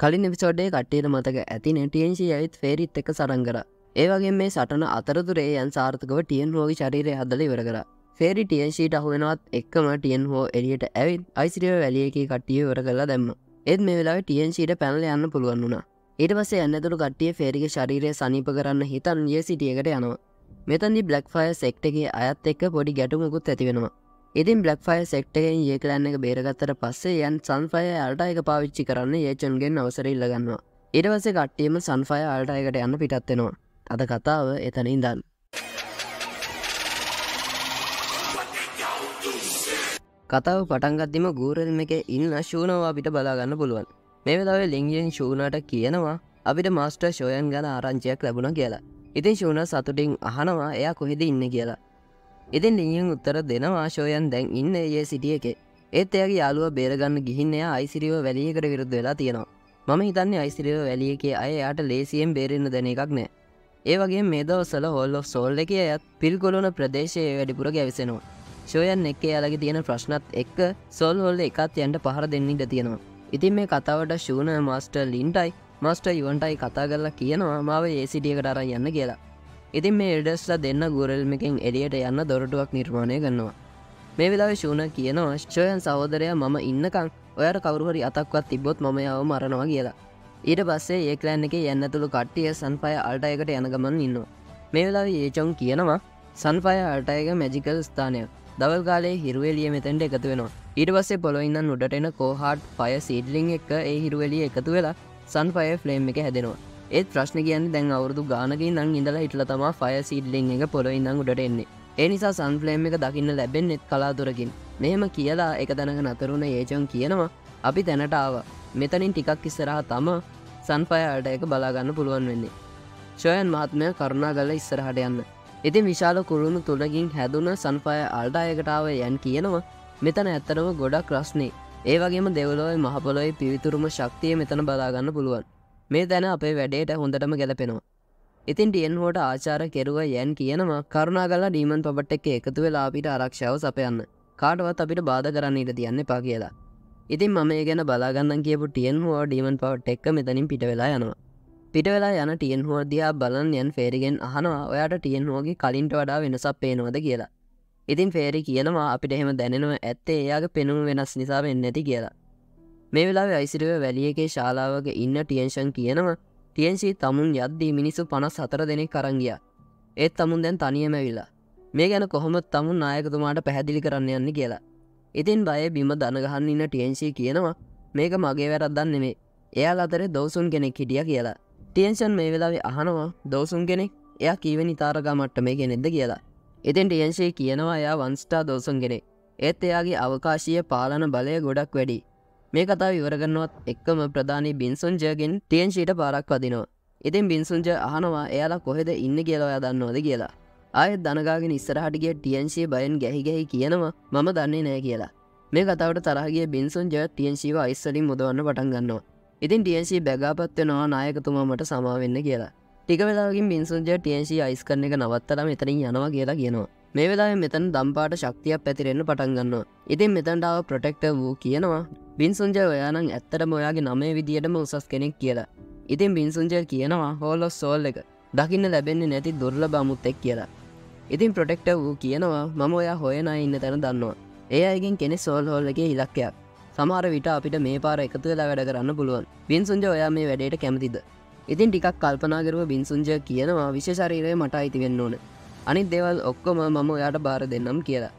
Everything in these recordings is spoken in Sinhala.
කලින් එපිසෝඩ්ඩේ කට්ටියට මතක ඇති නෙටියන්ශී ඇවිත් ෆේරිත් එක සරංගර ඒවගේ මේ සටන අතරතුරේ යන් සාර්ථකව ටියන් හෝගි ශරීරය හදල ඉවර කර. ෆේරි ටියන්ශීට අහුවෙනවත් එක්කම ටියන් හෝ එලියට ඇවිත් අයිසිරිය වැලියකි කට්ටිය වර කලා දැම්ම. ඒත් මේ වෙලා ටියන්ශීට පැනල යන්න පුළුවන් වුණා. ඊට පස්සේ ඇන්නතුරු කට්ටිය ෆේරිගේ ශරීරය සනීප කරන්න හිතන් ය සිටියකට යනවා. මෙතන්දි බ්ලක් ෆය සෙක්ටගේ අයත් එක්ක පොඩි ගැටුමකුත් ඇතිවෙනවා ඉතින් බ්ලක් ෆය සෙක්ටගෙන් ඒකලන්න එක බේරගත්තර පස්සේ යන් සන්ෆය අල්ට එක පාවිච්චි කරන්න ඒචන්ගෙන් අවසර ඉල්ලගන්නවා ඉරවස කට්ටියම සන්ෆය අල්ටයකට යන්න පිටත්වෙනවා අද කතාව එතනින් දන් කතාව පටන්ගත්දිම ගූරල්ම එක ඉන්න ශූනවා අපිට බලාගන්න පුළුවන්. මේ වෙලාව ලිංගියෙන් ශූනට කියනවා අපිට මාස්ටර් ශෝයන් ගැන ආරංචියක් ලැබුණ කියලා. ඉතින් ශූන සතුටින් අහනවා එයා කොහෙද ඉන්න කියලා. ඉතින් ලිියෙන් උත්තර දෙනවා ශෝයන් දැන් ඉන්න ඒ සිටිය එක. ඒත් එයාගේ යාලුව බේරගන්න ගිහින්න අයිසිරිව වැලියකට විරුද්ධ වෙලා තියෙනවා. මම හිතන්නේ අයිසිරිව වැලියකේ අය යාට ලේසියෙන් බේරෙන්න දෙන එකක් නෑ. ඒ වගේ මේ දවසල හොල් ඔෆ් සෝල් එක අයත් පිල්කොලොන ප්‍රදේශයේ වැඩිපුර ගැවිසෙනවා. ශෝයන් එක්ක යාලගේ තියෙන ප්‍රශ්නත් එක්ක සොල් හොල්ල එකත් යන්ට පහර දෙන්නට තියෙනවා. ඉතින් මේ කතාවට ශූන මස්ටර් ලින්ටයි මස්ටර් යුවන්ටයි කතා කරලා කියනවා මාව ඒසිටියකට අර යන්න කියලා. ඉතින් මේ එඩස්ලා දෙන්න ගුරල්මකින් එඩියට යන්න දොරටුවක් නිර්මාණය ගන්නවා මේ වෙලා ශූන කියනවා ශ්ෂයන් සහෝදරය මම ඉන්නකං ඔයට කවරුහරි අතක්වත් තිබොත් මම යව මරනවා කියලා. ඊට පස්සේ ඒකලෑන් එක යන්න තුළු කට්ටිය සන්පය අල්ටයකට යන ගමන් ඉන්නවා. මේ වෙලා ඒචොන් කියනවා සන්පය අල්ටයක මැජිකල් ස්ථානය දවල් කාලේ හිරුවලිය මෙතැන්ට එකතු වෙනවා. ඊට පස්සේ පොලොඉන්න උඩටෙන කෝහාට් පය සීඩලිං එක ඒ හිරුවලිය එකතු වෙලා සන්පය ෆ්ලේම් එක හැදෙනවා. ඒත් ප්‍රශ්න කියන්න දැන් අවුරදු ගානකින් නං ඉඳලා හිටල තම ෆය සිීඩ්ලිං එක පොල ඉඳං උඩට එන්නේ. ඒ නිසා සන්ෆලේම් එක දකින්න ලැබෙන් නෙත් කලාතුරකින්. මෙහෙම කියලා එක තැනක නතරුණ ඒචන් කියනවා අපි තැනට ආව. මෙතනින් ටිකක් ඉස්සරහ තම සන්පය අට එක බලාගන්න පුළුවන් වෙන්නේ. ශයන් මාත්මය කරුණා ගල ඉස්සරහට යන්න. ඉතින් විශාල කුරුණු තුළකින් හැදුන සන්පය අල්ටායකටාව යන් කියනවා මෙතන ඇත්තරම ගොඩක් රස්නේ. ඒ වගේම දෙවලෝයි මහපොලොයි පිවිතුරුම ශක්තිය මෙතන බලාගන්න පුළුවන්. මේ දැන අපේ වැඩේට හොඳටම ගැලපෙනවා. ඉතින් ටියන්හෝට ආචාර කෙරුව යැන් කියනවා කරුණාගල ඩීමන් පබට් එක එකතු වෙලා අපිට ආරක්ෂාව සපයන්න කාටවත් අපිට බාධ කරන්න ඉට තියන්න පා කියලා. ඉතින් මම ඒ ගැන බලාගන්න කියපු ටියන් හෝ ඩීමන් පවට් එක්ක මෙතනින් පිට වෙලා යනවා. පිට වෙලා යන ටියන් හෝදයා බලන් යන් ෆේරිගෙන් අහනවා ඔයාට ටියන් හෝගේ කලින්ට වඩා වෙනසක් පේනවද කියලා. ඉතින් ෆේරි කියනවා අපිට එහෙම දැනෙනවා ඇත්තේ එයාගේ පෙනුම වෙනස් නිසා වෙන්න ඇති කියලා. මේ වෙලා ඇයිසිරුව වැලියගේ ශාලාවක ඉන්න ටියන්ෂන් කියනවා. ටියන්ශී තමුන් යද්දී මිනිස්සු පනස් හතර දෙනෙක් කරංගිය ඒත් තමුන් දැන් තනියම විලා මේ ගැන කොහොමත් තමුන් නායකතුමාට පැහැදිලි කරන්න යන්න කියලා. ඉතින් බය බිම දනගහන්න ඉන්න ටියන්ශී කියනවා මේක මගේ වැරද්දන්න නෙමේ. එයා අතර දවසුන් කෙනෙක් හිටිය කියලා. ටියන්ෂන් මේ වෙලාවේ අහනවා දවසුන් කෙනෙක්? එයා කීවනි තාරගා මට්ට මේ කෙනෙක්ද කියලා? ඉතින් ටියන්ශී කියනවා එයා වන්ස්ටා දෝසුන් කෙනෙක්. ඒත් එයාගේ අවකාශය පාලන බලය ගොඩක් වැඩි මේ කතාව ඉවරගන්නවත් එක්කම ප්‍රධානී බින්සුන්ජයගෙන් ටියන්ශීට පාරක් වදිනවා. ඉතින් බින්සුන්ජ අහනවා එයාලා කොහෙද ඉන්න කියලායා දන්නවද කියලා? ආයත් දනගාගෙන ඉස්සරහටිගේ ටියන්ශී බයෙන් ගැහි ගැහි කියනවා මම දන්නේ නෑ කියලා. මේ කතාවට තරහගේ බින්සුන්ජ ටියන්ශීව අයිස්සලින් මුදවන්න පටන් ගන්නවා. ඉතින් ටියන්ශී බැගාපත්වෙනවා නායකතුමා මට සමාවෙන්න කියලා. ටික වෙලාගින් බින්සුන්ජ ටියන්ශී අයිස් කරන එක නවත්තලා මෙතනින් යනවා කියලා කියනවා. මේ වෙලා මෙතන දම්පාට ශක්තියක් පැතිරෙන්න්න පටන්ගන්නවා ඉතින් මෙතන්ටාව ප්‍රොටෙක්ට වූ කියනවා බින්සුන්ජ ඔයානං ඇත්තටම ඔයාගේ නමේ විදිටම උසස් කෙනෙක් කියලා. ඉතින් බින්සුන්ජය කියනවා හෝලොස් සෝල් එක. දකින්න ලැබෙන්නේ නැති දුර්ල බමුත්තෙක් කියලා. ඉතින් ප්‍රොටෙක්ට වූ කියනවා මම ඔයා හොයන ඉන්න තැන දන්නවා. ඒ අයගෙන් කෙනෙ සෝල් හෝල් එක ඉලක්කයක්. සමාර විට අපිට මේ පාර එකතු වෙලා වැඩ කරන්න පුළුවන්. බින්සුන්ජ ඔයා මේ වැඩේට කැමතිද? ඉතින් ටිකක් කල්පනාගරුව බින්සුන්ජය කියනවා විශෂරීරය මට අයිති වෙන්න ඕන. අනිත් දෙවල් ඔක්කොම මම ඔයාට බාර දෙන්නම් කියලා.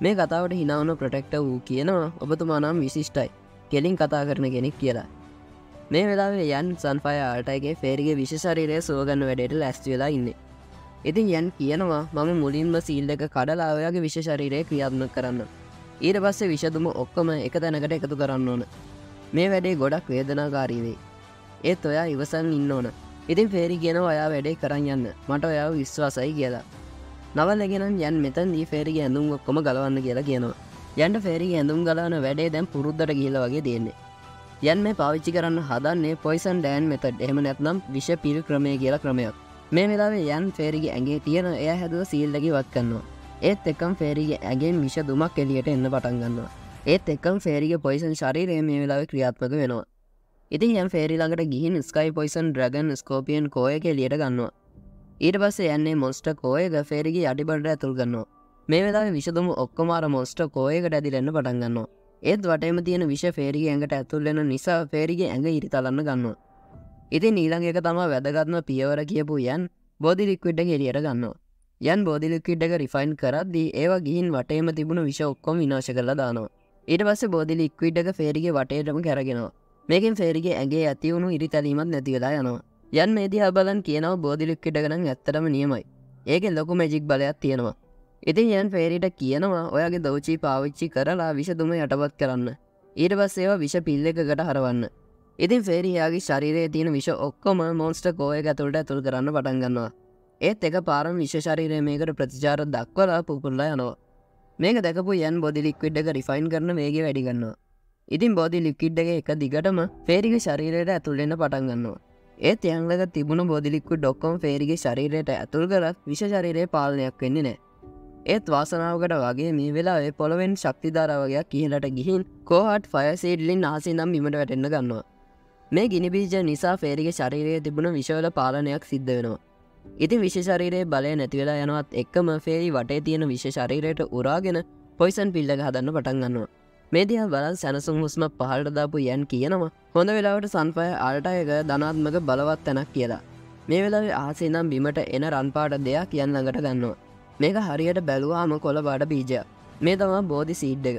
මේ කතාවට හිනාවන ප්‍රටෙක්ට වූ කියනවා ඔබතුමා නම් විශිෂ්ටයි. කෙලින් කතා කරන කෙනෙක් කියලා. මේ වෙලාවේ යන් සන්ෆය ආටයිගේ ෆේරිගේ විශෂරීරය සෝගන්න වැඩට ලැස්ති වෙලා ඉන්න. ඉතින් යන් කියනවා මම මුලින්ම සීල් එක කඩලාවයාගේ විශෂරීරය ක්‍රියාත්ම කරන්න. ඊට පස්සේ විෂදුම ඔක්කොම එක තැනකට එකතු කරන්න ඕන. මේ වැඩේ ගොඩක් වේදනාකාරීවේ ඒත් ඔයා ඉවසන් ඉන්න ඕන. ඉතින් ෆේරි කියෙන ඔයා වැඩේ කරන්න යන්න. මට ඔයාව විශ්වාසයි කියලා. නවල්ලගෙන යන් මෙතන් දී ෆේරිගේ ඇඳුම් ඔක්කොම ගලවන්න කියලා කියනවා. යන්ට ෆේරිගේ ඇඳුම් ගලවන වැඩේ දැන් පුරුද්දට කියල වගේ තියෙන්නේ යන් මේ පාවිච්චි කරන්න හදන්නේ පොයිසන් ඩෑන් මෙතඩ් එහම නැත්නම් විෂ පිල් ක්‍රමය කියලා ක්‍රමයක්. මේ වෙලාවේ යන් ෆේරිගේ ඇගේ තියෙන එය හැදුව සීල්ලකි වත් කන්නවා ඒත් එක්කම් ෆේරිගේ ඇගෙන් විෂ දුමක් එලියට එන්න පටන් ගන්නවා. ඒත් එක්කම් ෆේරිගේ පොයිසන් ශරීරය මේ වෙලාව ක්‍රියාත්මක වෙනවා. ඉතින් යම් ෆේරි ළඟට ගිහින් ස්කයි පොයිසන් ඩ්‍රගන් ස්කෝපියන් කෝය කෙලියට ගන්නවා. ඊට පස්සේ යන්නේ මොස්ට කෝයක ෆේරිගේ අඩිබඩ ඇතුල් ගන්නවා මේ වෙලා විෂදුම ඔක්කොමාර මොස්ට කෝයකට ඇදිලෙන්න පටන්ගන්නවා ඒත් වටේම තියෙන විෂ ෆේරිගේ ඇඟට ඇතුල්ලෙන නිසා ෆේරිගේ ඇඟ ඉරි තලන්න ගන්නවා. ඉති නීළඟ එක තම වැදගත්ම පියවර කියපු යන් බෝධි ලික්විඩ්ඩ ගෙලියට ගන්නවා. යන් බෝධිලික්විඩ්ඩක රිෆයින් කරද්දී ඒවා ගිහින් වටේම තිබුණු විෂ ඔක්කොම විනාශ කරලා දානවා. ඊට පස්ස බෝධි ලික්විඩ්ඩක ෆේරිගේ වටේටම කැරගෙනවා. මේකින් ෆේරිගේ ඇගේ ඇතිවුණු ඉරි තැලීමත් නැතිවෙලා යනවා. යන් මේදී අබලන් කියනව බෝධිලික්කිටගන ඇත්තරම නියමයි. ඒක ලොකු මැජික් බලයක් තියෙනවා. ඉතින් යන් ෆේරිට කියනවා ඔයාගේ දෞචී පාවිච්චි කරලා විෂදුම යටපත් කරන්න. ඊට පස්සේවා විෂ පිල්ල එකකට හරවන්න. ඉතින් ෆේරියාගේ ශරීරයේ තියෙන විෂ ඔක්කොම මෝන්ස්ට කෝය ඇතුළට ඇතුළ කරන්න පටන්ගන්නවා ඒත් එක පාරම් විශ් ශරීරය මේකට ප්‍රතිචාර දක්වලා පුපුල්ලා යනවා. මේක දැකපු යන් බොදි ලික්විඩ්ඩක රිෆයින් කරන වේගේ වැඩිගන්නවා ඉතින් බෝධි ලික්කිඩ්ඩක එක දිගටම ෆේරික ශරීරයට ඇතුළෙන්න පටන්ගන්නවා ඒත් යංලක තිබුණ බොදිලික්කු ඩොක්කොම් ෆේරිගේ ශරීරයට ඇතුල් කරත් විශ ශරීරය පාලනයක් වෙන්නේ නෑ. ඒත් වාසනාවකට වගේ මේ වෙලා පොළොවෙන් ශක්තිධාරවගයක් කියලට ගිහින් කෝහට ෆයසේඩලින් ආසි නම් බිමට වැටෙන්න්න ගන්නවා. මේ ගිනිබීජ නිසා ෆේරිගේ ශරීරය තිබුණ විශවල පාලනයක් සිද්ධ වෙනවා. ඉතින් විශෂරීරයේ බලය නැතිවෙලා යනවත් එක්කම ෆේරි වටේ තියෙන විශ ශරීරයට උරාගෙන පොයිසන් පිල්ලක හදන්න පටන්ගන්නවා මේදිහ බලන් සැනසුම් හුස්ම පහල්ටදාපු යැන් කියනවා. හොඳ වෙලාවට සන්පය අල්ටයක ධනාත්මක බලවත් තැනක් කියලා. මේ වෙලාවේ ආසේනම් බිමට එන රන්පාට දෙයක් කියන්න ළඟට ගන්නවා. මේක හරියට බැලුවාම කොළ බාඩ බීජය මේ තමා බෝධි සීඩ් එක.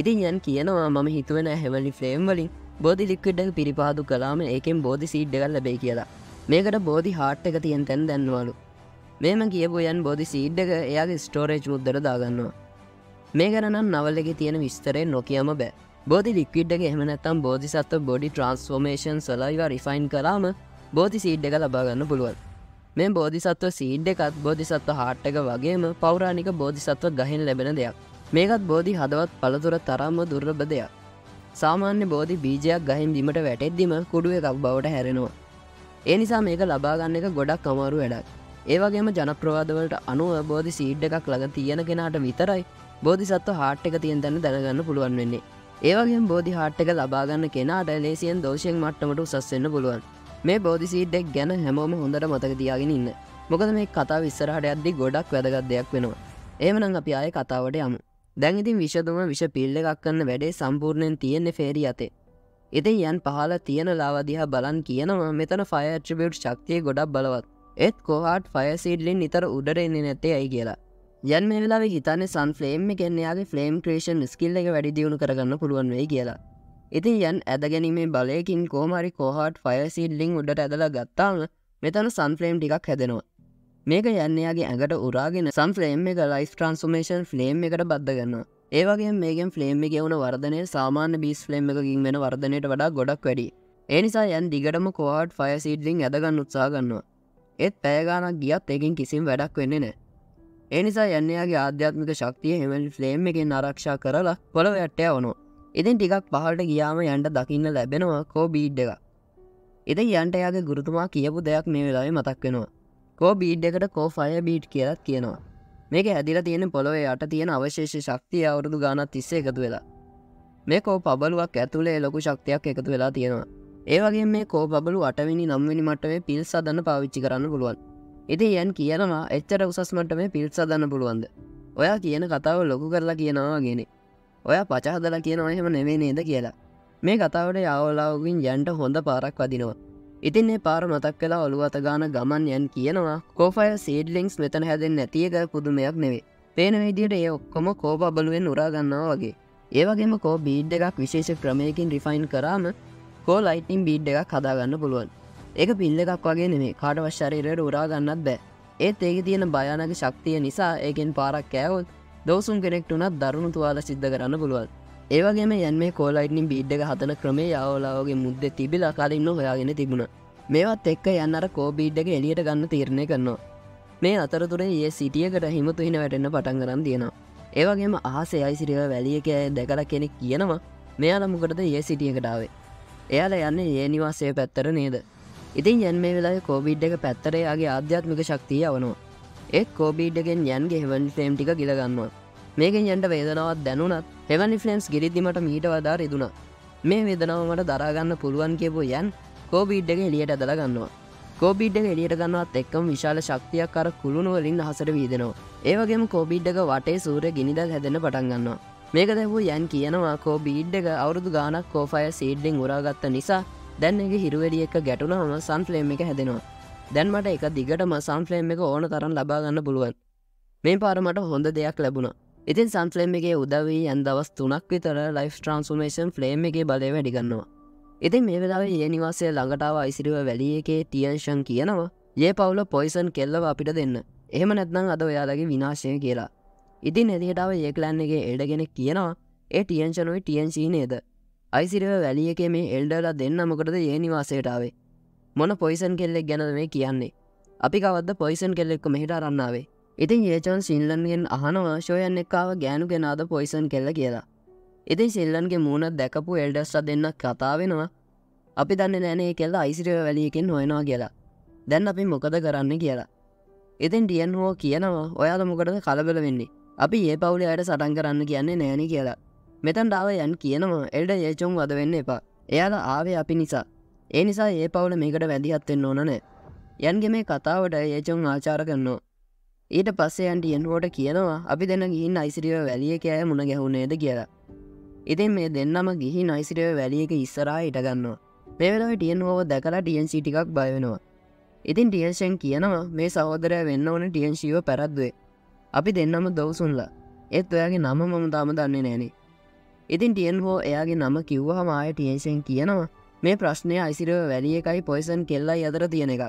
ඉතින් යන් කියනවා මම හිතුවෙන හැවලි ෆ්ලේම් වලින් බෝධි ලික්විඩ්ඩ පිරිපාදු කලාම ඒකෙන් බෝධි සීඩ්ඩගල් ලැබේ කියලා. මේකට බෝධි හාට් එක තියෙන් තැන් දැන්වලු. මේම කියපු යන් බෝධි සීඩ්ඩක එයාගේ ස්ටෝරේජ් මුද්දර දාගන්නවා. මේ ගැනම් නවල්ල එක තියෙන විස්තරේ නොකියම බෑ. බෝධි ලික්විඩ්ඩගේ එහමනැත්තම් බෝධිසත්ව බොඩි ට්‍රන්ස්ෆෝමේෂන් සලයිවා රිෆයින් කරාම බෝධි සීඩ් එක ලබාගන්න පුළුවන්. මේ බෝධිසත්ව සීඩ් එකත් බෝධිසත්ව හාට්ටක වගේම පෞරාණික බෝධිසත්ව ගහින් ලැබෙන දෙයක්. මේකත් බෝධි හදවත් පළතුර තරම්ම දුර්ලභ දෙයක්. සාමාන්‍ය බෝධි බීජයක් ගහින් දිමට වැටෙද්දිම කුඩුව එකක් බවට හැරෙනවා. ඒ නිසා මේක ලබාගන්න එක ගොඩක් අමාරු වැඩක්. ඒවගේම ජනප්‍රවාදවලට අනුව බෝධි සීඩ් එකක් ළඟ තියෙන කෙනාට විතරයි බෝධිසත්ව හාට් එක තියෙන් තැන දැනගන්න පුළුවන් වෙන්නේ. ඒවගේ බෝධි හාට් එක ලබාගන්න කෙනාට ලේසියෙන් දෝෂයෙන් මට්ටමට උසස්වෙන්න පුළුවන්. මේ බෝධිසිීඩ්ඩෙක් ගැන හැමෝම හොඳට මතක තියාගෙන ඉන්න. මොකද මේ කතා විස්සරහට අද්දි ගොඩක් වැදගත් දෙයක් වෙනවා. ඒමනං අපි ආය කතාවට යමු. දැන්ඉතින් විෂදුම විෂ පිල්ල එකක් කන්න වැඩේ සම්පූර්ණයෙන් තියෙන්නේ ෆේරි අතේ ඉතින් යන් පහල තියෙන ලාවදිහා බලන් කියනවා මෙතන ෆයට්‍රිබියට් ශක්තිය ගොඩක් බලවත්. ඒත් කෝහට ෆයසිීඩලින් නිතර උඩර එන්නේ නැත්තේ අයි කියලා. යන් මේ වෙලා හිතන සන් ෆලේම් එකෙන්යාගේ ෆලේම් ක්‍රේෂන් ස්කිල්ල එක වැඩි දියුණු කරගන්න පුළුවන් වේ කියලා. ඉතින් යන් ඇදගැනීමේ බලයකින් කෝමරි කෝහට ෆයසිල්ලිං උඩට ඇදලා ගත්තාම මෙතන සන්ෆලේම් ටිකක් හැදෙනවා. මේක යන්නයාගේ ඇඟට උරාගෙන සන්ෆලේම් එක ලයිස් ට්‍රන්ස්ෝමේෂන් ෆලේම් එකට බද්ධගන්න ඒවගේ මේගෙන් ෆලේම් ගෙවුණ වර්ධනය සාමාන්‍ය බිස් ෆලේම් එකකින් වෙන වර්ධනයට වඩා ගොඩක් වැඩි ඒනිසා යන් දිගටම කෝහට ෆයසිීඩලිං ඇදගන්න උත්සාගන්නවා ඒත් පෑගානක් ගියත් එකින් කිසිම් වැඩක් වෙන්නේ නෑ එනිසා යන්නයාගේ ආධ්‍යාත්මික ශක්තිය හෙමල් ෆලේම් එකෙන් ආරක්ෂා කරලා පොළොව ඇට්ටය වනු ඉතින් ටිකක් පහට ගියාම යන්ට දකින්න ලැබෙනවා කෝ බීඩ් එක ඉති යන්ටයාගේ ගුරුතුමා කියපු දෙයක් මේ වෙලාවේ මතක් වෙනවා. කෝ බීඩ් එකට කෝ ෆය බීට් කියලත් කියනවා. මේක ඇදිල තියෙන පොළොවේ යට තියෙන අවශේෂ ශක්තිය අවුරුදු ගානත් තිස්සේ එකතු වෙලා. මේ කෝ පබලුවක් ඇතුළේ ලොකු ශක්තියක් එකතු වෙලා තියෙනවා. ඒවගේ මේ කෝ බලු අටවිනි නම්වනි මටවේ පිල් සදන්න පාවිච්චි කරන්න පුළුවන්. ඉති යන් කියනවා එච්චර උසස්මට මේ පිල්ස දන්න පුළුවන්ද? ඔයා කියන කතාව ලොකු කරලා කියනවා ගෙන ඔය පචහදල කියන එහෙම නෙවේ නේද කියලා. මේ කතාවට යවලාවගින් යන්ට හොඳ පාරක් වදිනවා. ඉතින් ඒ පාර මතක් කලා ඔළුවත ගාන ගමන් යන් කියනවා කෝෆය සේඩලිංස් මෙතන හැදෙන් නැතියක පුදුමයක් නෙවේ පේන විදියට ඒ ඔක්කොම කෝප බලුවෙන් උරාගන්නවා වගේ. ඒවගේම කෝ බීඩ් එකක් විශේෂ ක්‍රමයකින් රිෆයින් කරාම කෝ ලයිටනින් බීඩ් එකක් හදාගන්න පුළුවන්. ඒක පිල්ල එකක් වගේ නෙමේ කාඩ වශ්ශරීරයට උරා ගන්නත් බෑ. ඒත් ඒක තියෙන භයානක ශක්තිය නිසා ඒකෙන් පාරක් කෑවොත් දෝසුම් කෙනෙක්ටුනත් දරුණු තුවාල සිද්ධ කරන්න පුළුවන්. ඒවගේම යන් මේ කෝලයිටනින් බිඩ්ඩක හතන ක්‍රමේ යවලාවගේ මුද්ද තිබිලා කලින්න හොයාගෙන තිබුණ. මේවත් එක්ක යන්නර කෝබීඩ්ඩක එලියට ගන්න තීරණය කරනවා. මේ අතරතුරේ ඒ සිටියකට හිමතු හින වැටෙන්න පටන් කරන්න තියෙනවා ඒවගේම ආස අයිසිරිව වැලියකෑ දැකල කෙනෙක් කියනවා මෙයාලමුකටද ඒ සිටියකටාවේ එයාල යන්න ඒ නිවාසය පැත්තර නේද? ඉතින් යන් මේ වෙලා කෝබිඩ් එක පැත්තරයාගේ ආධ්‍යාත්මික ශක්තිය අවනවා ඒත් කෝබීඩ්ගෙන් යන්ගේ හෙවන් ෆලේම් ටික ගිලගන්නවා මේකෙන් යන්ට වේදනාවත් දැනුනත් හෙවනි ෆලන්ස් ගිරිදිමට මීට වදා රිදුනා මේ වෙදනාවමට දරාගන්න පුළුවන් කියපු යන් කෝබීඩ් එක එලියට ඇදල ගන්නවා. කෝබිඩ් එක එලියට ගන්නවත් එක්කම විශාල ශක්තියක් කර කුළුණුවලින් අහසට වීදෙනවා. ඒවගේම කෝබිඩ් එක වටේ සූරය ගිනිදල් හැදෙන පටන් ගන්නවා. මේක දැවූ යන් කියනවා කෝ බීඩ් එක අවුරුදු ගානක් කෝෆය සීඩ්ඩෙන් උරාගත්ත නිසා දැන් එක හිරුවැඩිය එක ගැටුනහම සන්ෆලේම් එක හැදෙනවා. දැන්මට එක දිගටම සන්ෆලේම් එක ඕන තරන් ලබාගන්න පුළුවන්. මේ පාරමට හොඳ දෙයක් ලැබුණ. ඉතින් සන්ෆලේම් එකගේ උදවී ඇන් දවස් තුනක් විතර ලයිෆ් ට්‍රන්ස්ුමේෂන් ෆලේම් එක බලය වැඩිගන්නවා ඉතින් මේ වෙලාව ඒ නිවාසය ළඟටාව අයිසිරිව වැලිය එකේ ටියන්ෂන් කියනවා ඒ පවුල පොයිසන් කෙල්ලව අපිට දෙන්න. එහෙම නැත්නම් අද ඔයාලගේ විනාශය කියලා. ඉතින් එදිටාව ඒකලන්නගේ එඩගෙන කියනවා ඒ ටියන්ෂනුයි ටියන්සී නේද? අයිසිරිව වැලිය එක මේ එල්ඩලා දෙන්න මොකටද ඒ නිවාසයටාවේ මොන පොයිසන් කෙල්ලෙක් ගැන මේ කියන්නේ? අපි කවද පොයිසන් කෙල්ලෙක්ක මෙහිට අරන්නාවේ ඉතින් ඒචන් සිල්ලන්ගෙන් අහනවා ශෝයන් එක්කාව ගෑනු ගෙනාද පොයිසන් කෙල්ල කියලා? ඉතින් සිල්ලන්ගේ මූුණත් දැකපු එල්ඩස්ට දෙන්න කතාවෙනවා අපි දන්න නෑනේ කෙල්ල අයිසිරය වැලියකින් හොයනවා කියලා. දැන් අපි මොකද කරන්න කියලා? ඉතින් ටියන් හෝ කියනවා ඔයාල මොකටද කලබල වෙන්නේ? අපි ඒ පවුලි අයට සටන් කරන්න කියන්නේ නෑන කියලා. මෙතන් ඩාව යන් කියනවා එල්ඩ ඒචුම් වද වෙන්න එපා. එයාල ආවේ අපි නිසා. ඒ නිසා ඒ පවුල මේකට වැදිහත්වෙන්න ඕනනෑ යන්ගේ මේ කතාවට ඒචුම් ආචාර කරනවා. ඊට පස්සේ අන්ට යන්හෝට කියනවා අපි දෙන්න ගිහින් අයිසිරිය වැලිය කෑ මුණ ගැහුණේද කියලා. ඉතින් මේ දෙන්නම ගිහි නයිසිරය වැලියක ඉස්සරා ඉටගන්නවා මේවෙලා ටියන් හෝව දැකලා ටියන්සි ටිකක් බයවෙනවා ඉතින් ටියන්ෂන් කියනවා මේ සහෝදරය වෙන්න ඕන ටියන්ශීව පැරද්දුවේ. අපි දෙන්නම දවසුන්ලා. ඒත් ඔයාගේ නම මම තාම දන්නේ නෑනේ. ඉතින් ටියන් හෝ එයාගේ නම කිව්වා මාය ටියන්ෂන් කියනවා මේ ප්‍රශ්නය අයිසිරව වැලියකයි පොයිසන් කෙල්ලයි අදර තියෙන එක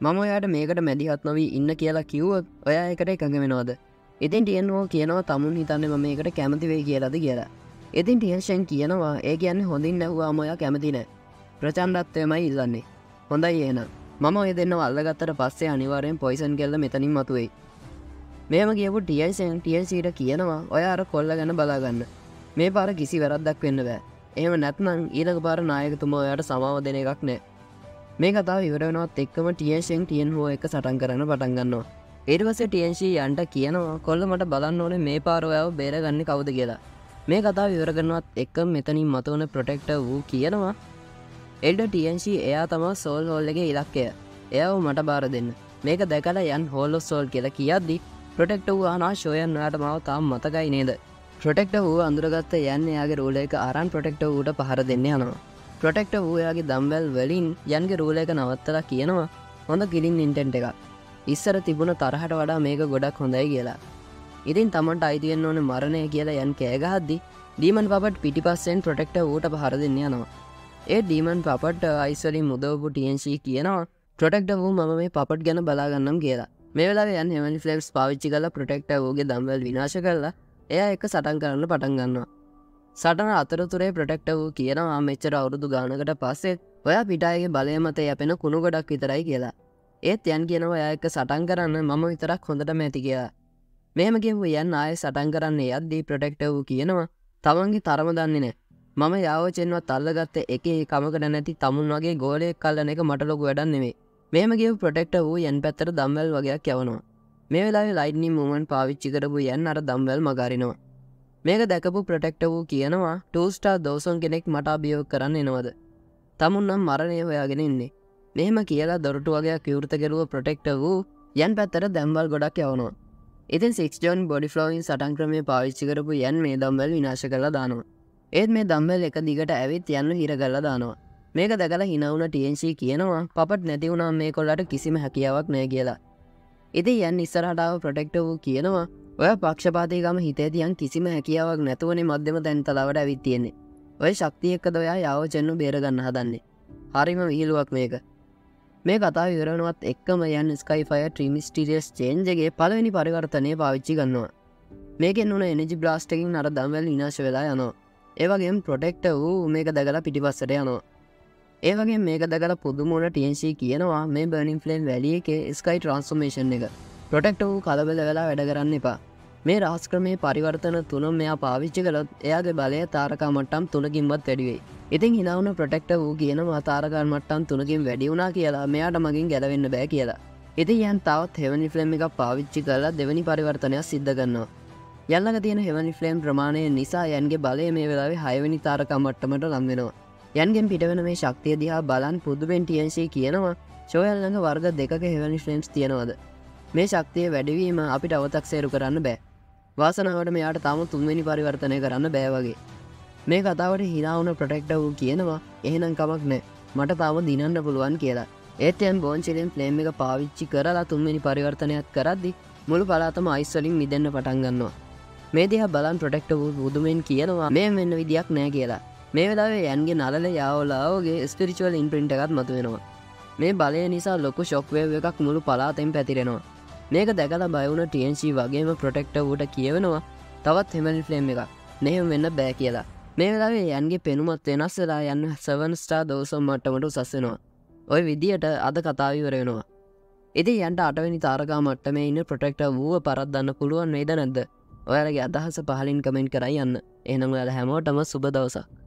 මම ඔයාට මේකට මැදිහත් නොවී ඉන්න කියලා කිව්වොත් ඔයා එකට එකඟ වෙනවාද? ඉතින් ටියන් හෝ කියනවා තමුන් හිතන්න ම මේකට කැමතිවේ කියලද කියලා. ඉතින් ටියන්ෂන් කියනවා ඒ කියන්නේ හොඳින් නැව්වා මොයා කැමතිනෑ ප්‍රචන්ඩත්වයමයි ඉල්ලන්නේ. හොඳයි ඒන මම ඔය දෙන්න අල්ලගත්තට පස්සේ අනිවාරයෙන් පොයිසන් කෙල්ල මෙතනින් මතුවෙයි. මේම කියපු ටියයිසන් ටියල්සීට කියනවා ඔය අර කොල්ල ගැන බලාගන්න. මේ පාර කිසි වැරද්දක් වෙන්න බෑ. එහම නැත්නම් ඊළක පාර නායකතුම ඔයාට සමාව දෙන එකක් නෑ. මේ කතා ඉවරනවත් එක්කම ටියන්ෂෙන් ටියන් හෝ එක සටන් කරන්න පටන්ගන්නවා ඒටවස ටියන්ශී යන්ට කියනවා කොල්ල මට බලන්න ඕන මේ පාරොයාව බේරගන්න කවුද කියලා. මේ කතා විවරගන්නවත් එක්ක මෙතනින් මතවන ප්‍රොටෙක්ට වූ කියනවා එල්ඩ ටියන්ශී එයා තමා සෝල් හෝල්ලගේ ඉලක්කය. එයව මට බාර දෙන්න. මේක දැකල යන් හෝලො සෝල් කියලා කියද්දි ප්‍රොටෙක්ට වූ අනා ශෝයන් යාට මාව තාම් මතකයි නේද? ප්‍රොටෙක්ට වූ අඳුරගත්ත යන්න යාගේ රූලයක ආරන් ප්‍රොටෙක්ට වූට පහර දෙන්න යනවා ප්‍රොටෙක්ට වූයාගේ දම්වැල් වලින් යන්ගේ රූලයක නවත්තලා කියනවා. හොඳ ගිලින් ඉන්ටෙන්ට් එක ඉස්සර තිබුණ තරහට වඩා මේක ගොඩක් හොඳයි කියලා. ඉතින් තමන්ට අයිතියෙන් ඕන මරණය කියලා යන් කෑගහද්දි දීමන් පපට පිටිපස්සෙන් ප්‍රොටෙක්ට ඌට පහර දෙන්න යනවා. ඒ ඩීමන් පපට අයිස්වලින් මුදවපු ටියන්ශී කියනවා ප්‍රොටෙක්ට වූ මම මේ පපට් ගැන බලාගන්නම් කියලා. මේ වෙලා යන් හෙමනි ෆලෙක්ස් පාවිච්චි කල ප්‍රටෙක්ට වූගේ දම්වල් විනාශ කරලා එයා එක සටන් කරන්න පටන් ගන්නවා. සටන අතරතුරේ ප්‍රටෙක්ට වූ කියනවා මෙච්චර අවුරුදු ගානකට පස්සේ ඔයා පිටායගේ බලය මත යැපෙන කුණු ගොඩක් විතරයි කියලා. ඒත් යන් කියනවා එය එක සටන් කරන්න මම විතරක් හොඳට මැති කියලා. මෙහම කිව්ව යන් ආය සටන් කරන්න යද්දී ප්‍රටෙක්ට වූ කියනවා තමන්ගේ තරම දන්නේ නෑ මම යාවචෙන්වත් අල්ලගත්ත එක කමකට නැති තමුන් වගේ ගෝලයක් කල්ලන එක මට ලොකු වැඩන්නෙවේ මේම ගව ප්‍රටෙක්ට වූ යන් පැත්තර දම්වල් වගේයක් යවනවා. මේ වෙලා ලයිට්නි මුමන් පාවිච්චි කරපු යන් අර දම්වල් මගරිනවා මේක දැකපු ප්‍රටෙක්ට වූ කියනවා ටූස්ටා දෝසොන් කෙනෙක් මට අභියෝ කරන්න එනවද? තමුන්නම් මරණය හොයාගෙන ඉන්නේ. මෙහෙම කියලා දොරටු වගේ කිවෘත කෙරුව ප්‍රටෙක්ට වූ යන් පැත්තර දැම්වල් ගොඩක් යවනවා. ඉතින් සික් ජෝන් බොඩි ෆලෝයින් සටන් ක්‍රමය පාවිච්චි කරපු යන් මේ දම්වල් විනාශ කලා දානවා. ඒත් මේ දම්බල් එක දිගට ඇවිත් යන්න හිරගල්ල දානවා. මේක දැකලා හිනවුන ටන්C කියනවා පපට නැතිවුණම් මේ කොල්ලට කිසිම හැකියාවක් නෑ කියලා. ඉති යන් ඉස්සරහටාව ප්‍රොටෙක්ට වූ කියනවා. ඔය පක්ෂපාතිකම හිතේතියන් කිසිම හැකියාවක් නැතුවනේ මධ්‍යම තැන්තලාවට ඇවිත් තියෙන්නේ. ඔය ශක්තියක්ක දොයා යාවචෙන්නු බේරගන්න හදන්නේ? හරිම විහිලුවක් මේක. මේ කතා විවරණුවත් එක්කම යන් ස්කයිෆය ට්‍රීමිස්ටිරියස් චේන්ජගේ පලවෙනි පරිවර්තනය පාවිච්චි ගන්නවා මේකෙන් වුන එනජි බ්ලාස්ටකින් අර දම්වැල් විනාශ වෙලා යනවා. ඒවගේ ප්‍රොටෙක්ට වූ මේක දගලා පිටිපස්සට යනවා. ඒවගේ මේක දකල පුදුමුණ ටියන්ශී කියනවා මේ බර්නිින් ෆලම් වැලිය එක ස්කයි ට්‍රන්ස්ෝමේෂන් එක. ප්‍රොටෙක්ට වූ කලබල වෙලා වැඩ කරන්න එපා. මේ රාස්ක්‍රමේ පරිවර්තන තුනම් මෙයා පාවිච්චි කළොත් එයාගේ බලය තාරකා මට්ටම් තුනකින්වත් වැඩිවේ ඉතින් හිනාවන ප්‍රටෙක්ට වූ කියනවා තාරකාල් මට්ටම් තුනකින් වැඩි වුණා කියලා මෙයාට මගින් ගැලවෙන්න බෑ කියලා. ඉති යන් තවත් හෙවනි ෆලම් එක පාවිච්චි කරලා දෙවැනි පරිවර්තනයක් සිද්ධ කරන්නවා යල්ලක තියෙන හෙවනි ෆලම් ප්‍රමාණය නිසා යන්ගේ බලය මේ වෙලාවේ හයවැනි තාරකමට්ටමට ලම්වෙනවා යන්ගෙන් පිටවන මේ ශක්තිය දිහා බලන් පුදුබෙන් ටියන්ශී කියනවා. ශෝයල්ලඟ වර්ග දෙක හෙවනි ෆලම්ස් තියෙනවද? මේ ශක්තිය වැඩවීම අපිට අවතක්සේරු කරන්න බෑ. වාසනාවට මෙයාට තාම තුන්වෙනි පරිවර්තනය කරන්න බෑවගේ මේ කතාවට හිනාවන ප්‍රටෙක්ට වූ කියනවා. එහෙනම් කමක් නෑ. මට තාම දිනන්න පුළුවන් කියලා. ඒතයන් බෝංචිලෙන් ප්ලේම් එක පාවිච්චි කරලා තුන්වෙනි පරිවර්තනයක් කරද්දි මුළු පලාතම අයිස්වලින් මිදන්න පටන් ගන්නවා. මේ දිහ බලන් ප්‍රොටෙක්ට වූ බුදුමෙන් කියනවා. මේ වෙන්න විදියක් නෑ කියලා. මේ වෙලාවේ යන්ගේ නලල යාවලාවගේ ස්පිරිචුවල් ඉන්ප්‍රින්ට එකත් මතු වෙනවා මේ බලය නිසා ලොකු ශොක්වය එකක් මුළු පලාතෙන් පැතිරෙනවා. මේක දැකලා බයවුණ ටන්සි වගේම ප්‍රොටෙක්ට වූට කියවෙනවා තවත් හෙමලි ෆලේම් එක නෙහම වෙන්න බෑ කියලා. මේ වෙලාවේ යන්ගේ පෙනුමත් වෙනස් වෙලා යන්න සවන් ස්ටා දෝසම් මට්ටමට සස්සෙනවා ඔය විදියට අද කතාවිවර වෙනවා. ඉති යන්ට අටවැනි තාරකා මට්ටම ඉන්න ප්‍රොටෙක්ට වූව පරත්දන්න පුළුවන් වේද නැද්ද? ඔයාලගේ අදහස පහලින් කමෙන්ට් කරයි යන්න. එනම් ඔයාල හැමෝටම සුබ දවසක්.